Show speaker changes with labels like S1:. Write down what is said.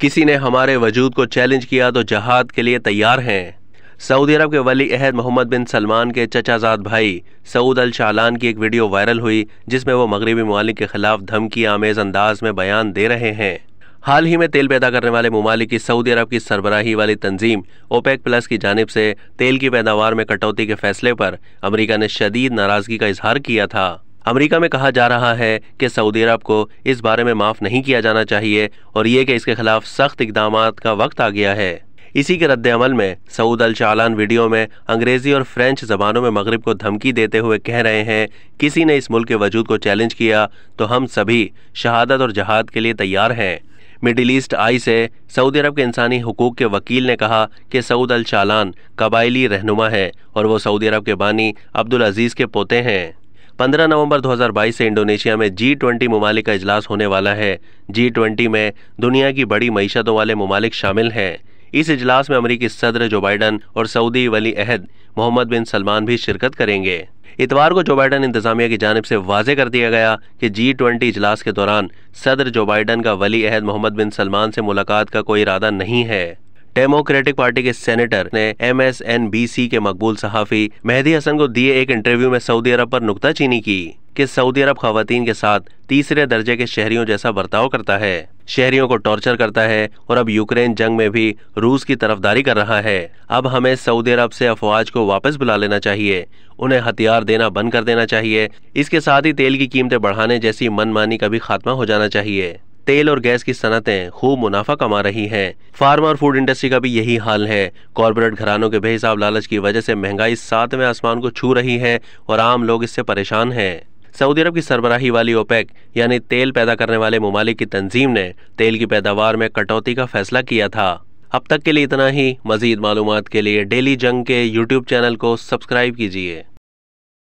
S1: किसी ने हमारे वजूद को चैलेंज किया तो जहाद के लिए तैयार हैं। सऊदी अरब के वली अहद मोहम्मद बिन सलमान के चचाजाद भाई सऊद अल शालान की एक वीडियो वायरल हुई, जिसमें वो मगरबी ममालिक के खिलाफ धमकी आमेज अंदाज में बयान दे रहे हैं। हाल ही में तेल पैदा करने वाले ममालिक की सऊदी अरब की सरबराही वाली तंजीम ओपेक प्लस की जानब से तेल की पैदावार में कटौती के फैसले पर अमरीका ने शदीद नाराज़गी का इजहार किया था। अमेरिका में कहा जा रहा है कि सऊदी अरब को इस बारे में माफ़ नहीं किया जाना चाहिए और ये कि इसके खिलाफ सख्त इकदाम का वक्त आ गया है। इसी के रद्द अमल में सऊद अल चालान वीडियो में अंग्रेज़ी और फ्रेंच जबानों में मगरब को धमकी देते हुए कह रहे हैं, किसी ने इस मुल्क के वजूद को चैलेंज किया तो हम सभी शहादत और जहाद के लिए तैयार हैं। मिडिल ईस्ट आई से सऊदी अरब के इंसानी हकूक के वकील ने कहा कि सऊद अल चालान कबायली रहनुमा है और वो सऊदी अरब के बानी अब्दुल अज़ीज़ के पोते हैं। 15 नवंबर 2022 से इंडोनेशिया में जी ट्वेंटी ममालिक का इजलास होने वाला है। जी ट्वेंटी में दुनिया की बड़ी मीशतों वाले ममालिक शामिल हैं। इस इजलास में अमरीकी सदर जो बाइडन और सऊदी वली अहद मोहम्मद बिन सलमान भी शिरकत करेंगे। इतवार को जो बाइडन इंतजामिया की जानब से वाजे कर दिया गया कि जी ट्वेंटी इजलास के दौरान सदर जो बाइडन का वली अहद मोहम्मद बिन सलमान से मुलाकात का कोई इरादा नहीं है। डेमोक्रेटिक पार्टी के सेनेटर ने M S N B C के मकबूल सहाफी मेहदी हसन को दिए एक इंटरव्यू में सऊदी अरब पर नुकताचीनी की, कि सऊदी अरब खातन के साथ तीसरे दर्जे के शहरियों जैसा बर्ताव करता है। शहरियों को टॉर्चर करता है और अब यूक्रेन जंग में भी रूस की तरफदारी कर रहा है। अब हमें सऊदी अरब से अफवाज को वापस बुला लेना चाहिए, उन्हें हथियार देना बंद कर देना चाहिए, इसके साथ ही तेल की कीमतें बढ़ाने जैसी मनमानी का भी खात्मा हो जाना चाहिए। तेल और गैस की सनतें खूब मुनाफा कमा रही हैं। फार्मा और फ़ूड इंडस्ट्री का भी यही हाल है। कॉरपोरेट घरानों के बेहिसाब लालच की वजह से महँगाई सातवें आसमान को छू रही है और आम लोग इससे परेशान हैं। सऊदी अरब की सरबराही वाली ओपेक, यानी तेल पैदा करने वाले ममालिक की तंजीम ने तेल की पैदावार में कटौती का फैसला किया था। अब तक के लिए इतना ही। मजीद मालूम के लिए डेली जंग के यूट्यूब चैनल को सब्सक्राइब कीजिए।